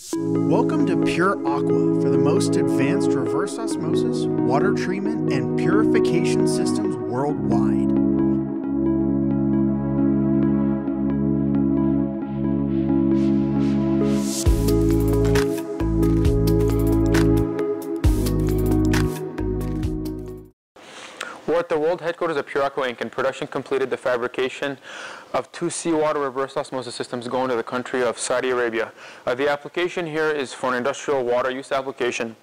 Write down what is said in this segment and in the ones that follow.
Welcome to Pure Aqua for the most advanced reverse osmosis, water treatment, and purification systems worldwide. World headquarters of Pure Aqua Inc. and production completed the fabrication of two seawater reverse osmosis systems going to the country of Saudi Arabia. Uh, the application here is for an industrial water use application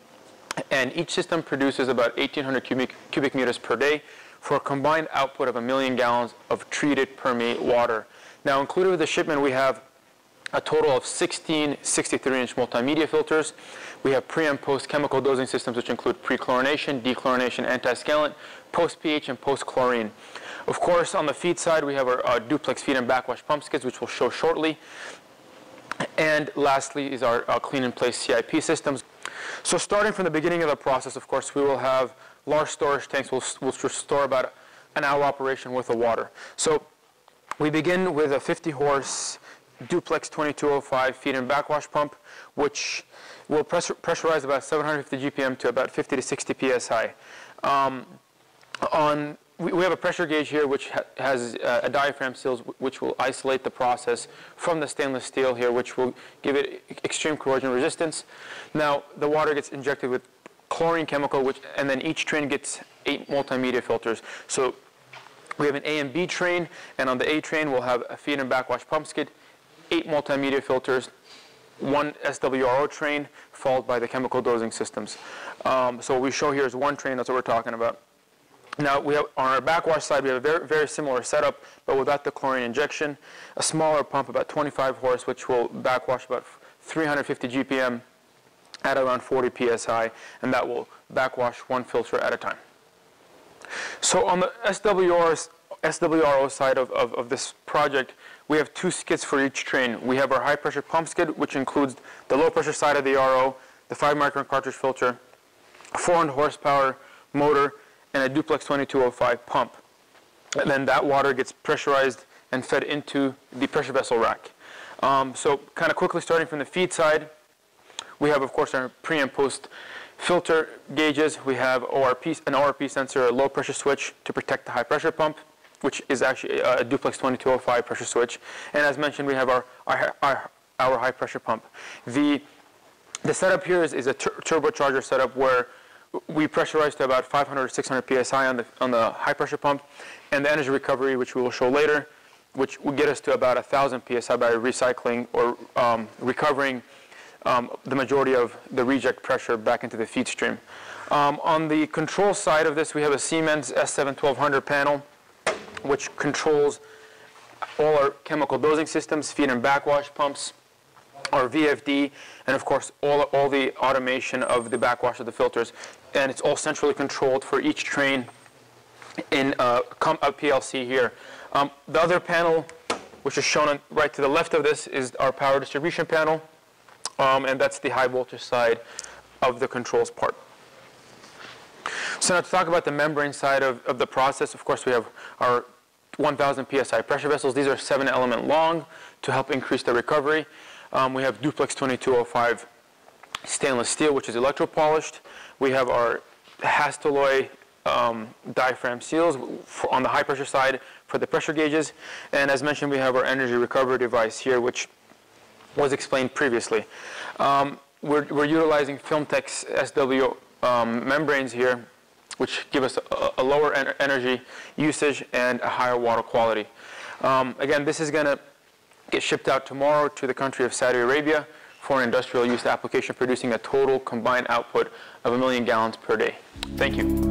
and each system produces about 1,800 cubic, cubic meters per day for a combined output of a million gallons of treated permeate water. Now included with the shipment we have a total of 16 63-inch multimedia filters. We have pre and post chemical dosing systems which include pre-chlorination, dechlorination, anti-scalant, post-pH, and post-chlorine. Of course, on the feed side, we have our, our duplex feed and backwash pump skids, which we'll show shortly. And lastly is our, our clean in place CIP systems. So starting from the beginning of the process, of course, we will have large storage tanks. We'll store about an hour operation worth of water. So we begin with a 50 horse duplex 2205 feed and backwash pump, which will pressure, pressurize about 750 GPM to about 50 to 60 PSI. Um, on we, we have a pressure gauge here which ha has uh, a diaphragm seals which will isolate the process from the stainless steel here which will give it extreme corrosion resistance. Now the water gets injected with chlorine chemical which and then each train gets eight multimedia filters. So we have an A and B train and on the A train we'll have a feed and backwash pump skid, eight multimedia filters, one SWRO train followed by the chemical dosing systems. Um, so what we show here is one train, that's what we're talking about. Now, we have, on our backwash side, we have a very, very similar setup, but without the chlorine injection. A smaller pump, about 25 horse, which will backwash about 350 GPM at around 40 PSI, and that will backwash one filter at a time. So on the SWR, SWRO side of, of, of this project, we have two skids for each train. We have our high pressure pump skid, which includes the low pressure side of the RO, the 5 micron cartridge filter, 400 horsepower motor, and a duplex 2205 pump. And then that water gets pressurized and fed into the pressure vessel rack. Um, so kind of quickly starting from the feed side, we have of course our pre and post filter gauges. We have ORP, an ORP sensor, a low pressure switch to protect the high pressure pump, which is actually a duplex 2205 pressure switch. And as mentioned, we have our, our, our, our high pressure pump. The, the setup here is, is a tur turbocharger setup where we pressurize to about 500 or 600 psi on the, on the high pressure pump, and the energy recovery, which we will show later, which will get us to about 1,000 psi by recycling or um, recovering um, the majority of the reject pressure back into the feed stream. Um, on the control side of this, we have a Siemens S7-1200 panel, which controls all our chemical dosing systems, feed and backwash pumps, our VFD, and of course all, all the automation of the backwash of the filters. And it's all centrally controlled for each train in uh, a PLC here. Um, the other panel, which is shown on, right to the left of this, is our power distribution panel. Um, and that's the high voltage side of the controls part. So now to talk about the membrane side of, of the process, of course we have our 1000 psi pressure vessels. These are seven element long to help increase the recovery. Um, we have duplex 2205 stainless steel, which is electropolished. We have our Hastelloy um, diaphragm seals on the high pressure side for the pressure gauges. And as mentioned, we have our energy recovery device here, which was explained previously. Um, we're, we're, utilizing FilmTec SW um, membranes here, which give us a, a lower en energy usage and a higher water quality. Um, again, this is going to get shipped out tomorrow to the country of Saudi Arabia for an industrial use application producing a total combined output of a million gallons per day. Thank you.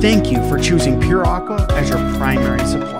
Thank you for choosing Pure Aqua as your primary supplier.